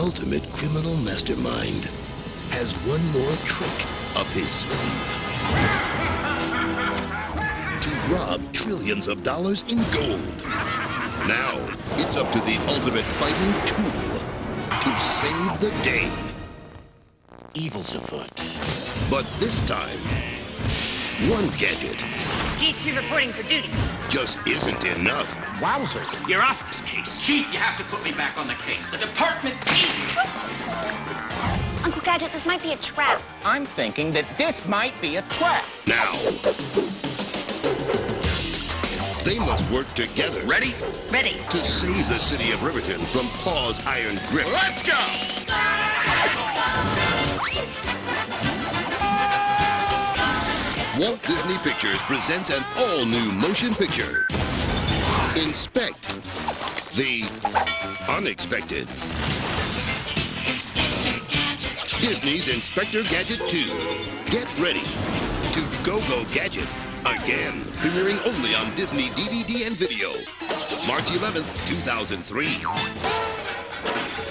ultimate criminal mastermind has one more trick up his sleeve. To rob trillions of dollars in gold. Now, it's up to the ultimate fighting tool to save the day. Evil's afoot. But this time, one gadget G2 reporting for duty. just isn't enough. Wowzers. You're off this case. Chief, you have to put me back on the case. The department Uncle Gadget, this might be a trap. I'm thinking that this might be a trap. Now, they must work together Ready? Ready. to save the city of Riverton from Claw's iron grip. Let's go! Walt Disney Pictures presents an all-new motion picture. Inspect the unexpected. Disney's Inspector Gadget 2. Get ready to go-go gadget again. Premiering only on Disney DVD and video. March 11th, 2003.